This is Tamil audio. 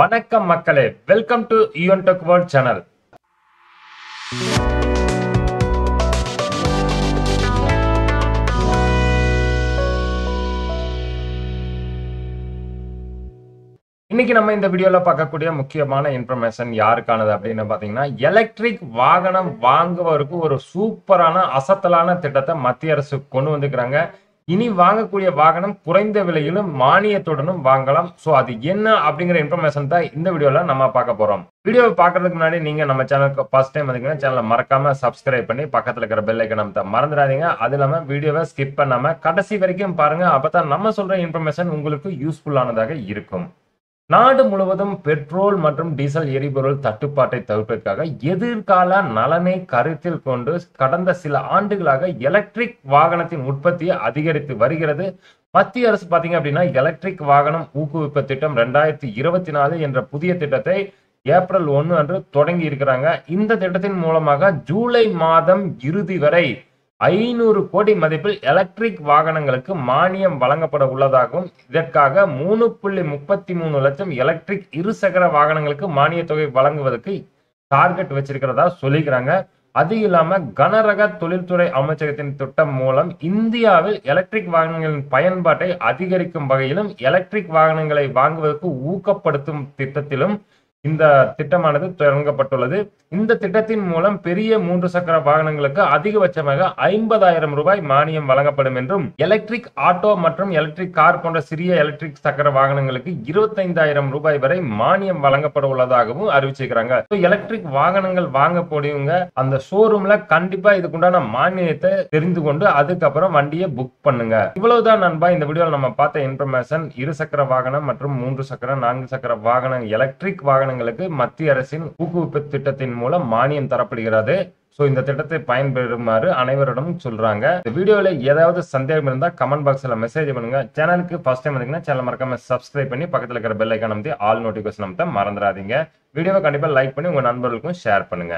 வணக்கம் மக்களே. Welcome to UN tech world channel இன்னைக்கு நம்ம இந்த வீடியோல பார்க்கக்கூடிய முக்கியமான இன்ஃபர்மேஷன் யாருக்கானது அப்படின்னு பாத்தீங்கன்னா எலக்ட்ரிக் வாகனம் வாங்குவதற்கு ஒரு சூப்பரான அசத்தலான திட்டத்தை மத்திய அரசு கொண்டு வந்துக்கிறாங்க இனி வாங்கக்கூடிய வாகனம் குறைந்த விலையிலும் மானியத்துடனும் வாங்கலாம். ஸோ அது என்ன அப்படிங்கிற இன்ஃபர்மேஷன் தான் இந்த வீடியோவில் நம்ம பார்க்க போகிறோம் வீடியோவை பார்க்கறதுக்கு முன்னாடி நீங்கள் நம்ம சேனலுக்கு ஃபர்ஸ்ட் டைம் வந்தீங்கன்னா சேனலை மறக்காம சப்ஸ்கிரைப் பண்ணி பக்கத்தில் இருக்கிற பெல் ஐக்கன் நம்ம மறந்துடாதீங்க. அது இல்லாமல் வீடியோவை ஸ்கிப் பண்ணாமல் கடைசி வரைக்கும் பாருங்க. அப்பதான் நம்ம சொல்கிற இன்ஃபர்மேஷன் உங்களுக்கு யூஸ்ஃபுல்லானதாக இருக்கும். நாடு முழுவதும் பெட்ரோல் மற்றும் டீசல் எரிபொருள் தட்டுப்பாட்டை தவிர்ப்பதற்காக எதிர்கால நலனை கருத்தில் கொண்டு கடந்த சில ஆண்டுகளாக எலக்ட்ரிக் வாகனத்தின் உற்பத்தியை அதிகரித்து வருகிறது. மத்திய அரசு பாத்தீங்க அப்படின்னா எலக்ட்ரிக் வாகனம் ஊக்குவிப்பு திட்டம் ரெண்டாயிரத்தி இருபத்தி நாலு என்ற புதிய திட்டத்தை ஏப்ரல் ஒன்று அன்று தொடங்கி இருக்கிறாங்க. இந்த திட்டத்தின் மூலமாக ஜூலை மாதம் இறுதி வரை ஐநூறு கோடி மதிப்பில் எலக்ட்ரிக் வாகனங்களுக்கு மானியம் வழங்கப்பட உள்ளதாகவும் இதற்காக மூணு புள்ளி முப்பத்தி மூணு லட்சம் எலக்ட்ரிக் இருசக்கர வாகனங்களுக்கு மானிய தொகை வழங்குவதற்கு டார்கெட் வச்சிருக்கிறதா சொல்லிக்கிறாங்க. அது இல்லாம கனரக தொழில்துறை அமைச்சகத்தின் திட்டம் மூலம் இந்தியாவில் எலக்ட்ரிக் வாகனங்களின் பயன்பாட்டை அதிகரிக்கும் வகையிலும் எலக்ட்ரிக் வாகனங்களை வாங்குவதற்கு ஊக்கப்படுத்தும் திட்டத்திலும் இந்த திட்டமானது தொடங்கப்பட்டுள்ளது. இந்த திட்டத்தின் மூலம் பெரிய மூன்று சக்கர வாகனங்களுக்கு அதிகபட்சமாக ஐம்பதாயிரம் ரூபாய் மானியம் வழங்கப்படும் என்றும் எலக்ட்ரிக் ஆட்டோ மற்றும் எலக்ட்ரிக் கார் போன்ற சிறிய எலக்ட்ரிக் சக்கர வாகனங்களுக்கு இருபத்தைந்தாயிரம் ரூபாய் வரை மானியம் வழங்கப்பட உள்ளதாகவும் அறிவிச்சிருக்கிறாங்க எலக்ட்ரிக் வாகனங்கள் வாங்க அந்த ஷோரூம்ல கண்டிப்பா இதுக்குண்டான மானியத்தை தெரிந்து கொண்டு அதுக்கப்புறம் வண்டியை புக் பண்ணுங்க. இவ்வளவுதான் நண்பா இந்த வீடியோவில் நம்ம பார்த்த இன்ஃபர்மேஷன் இரு சக்கர வாகனம் மற்றும் மூன்று சக்கர நான்கு சக்கர வாகனம் எலக்ட்ரிக் வாகனம் நிறுவனங்களுக்கு மத்திய அரசின் ஊக்குவிப்பு திட்டத்தின் மூலம் மானியம் தரப்படுகிறது. ஸோ இந்த திட்டத்தை பயன்பெறுமாறு அனைவரிடமும் சொல்றாங்க. இந்த வீடியோவில் ஏதாவது சந்தேகம் இருந்தால் கமெண்ட் பாக்ஸில் மெசேஜ் பண்ணுங்க. சேனலுக்கு ஃபர்ஸ்ட் டைம் வந்தீங்கன்னா சேனல் மறக்காம சப்ஸ்கிரைப் பண்ணி பக்கத்தில் இருக்கிற பெல் ஐக்கான் அமைத்து ஆல் நோட்டிஃபிகேஷன் அமைத்த மறந்துடாதீங்க. வீடியோவை கண்டிப்பாக லைக் பண்ணி உங்கள் நண்பர்களுக்கும் ஷேர் பண்ணுங்க.